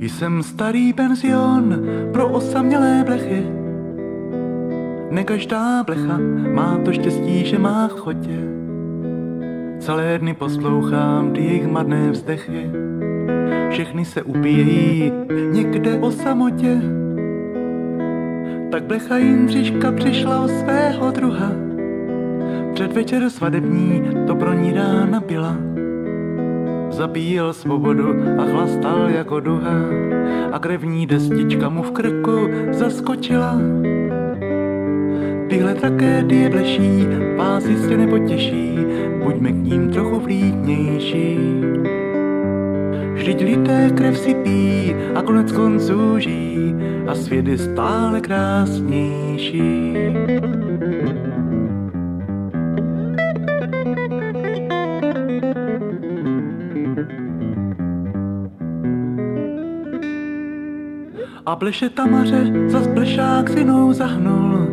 Jsem starý penzion pro osamělé blechy. Ne každá blecha má to štěstí, že má chodě. Celé dny poslouchám ty jejich madné vzdechy. Všechny se upíjejí někde o samotě. Tak blecha Jindřiška přišla o svého druha. Předvečer svadební to pro ní rána byla zabíjel svobodu a chlastal jako duha a krevní destička mu v krku zaskočila. Tyhle tragédie bleší vás jistě nepotěší, buďme k ním trochu vlídnější. Vždyť lidé krev si pí a konec konců žijí a svět je stále krásnější. A bleše tamaře zas blešák synou zahnul.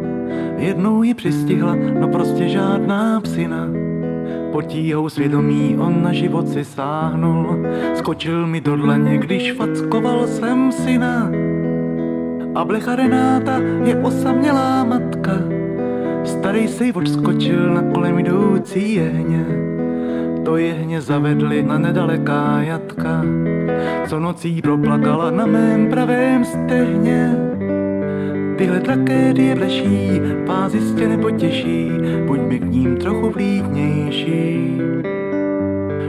Jednou ji přistihla, no prostě žádná psina. Potíhou svědomí on na život si sáhnul. Skočil mi do dlaně, když fackoval jsem syna. A blecha Renáta je osamělá matka. Starý sej odskočil na kolem jdoucí jehně. To jehně zavedli na nedaleká jatka co nocí proplakala na mém pravém stehně. Tyhle tragédie bleší, vás jistě nepotěší, buďme k ním trochu vlídnější.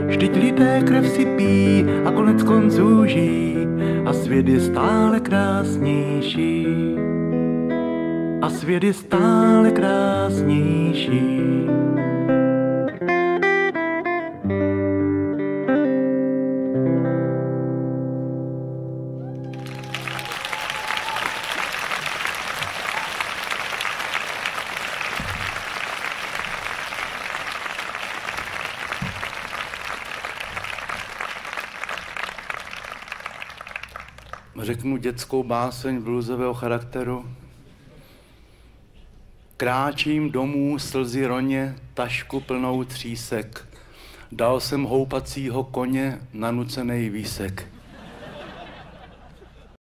Vždyť lidé krev si pí a konec konců žijí a svět je stále krásnější. A svět je stále krásnější. Řeknu dětskou báseň bluzového charakteru. Kráčím domů slzy roně, tašku plnou třísek. Dal jsem houpacího koně na nucený výsek.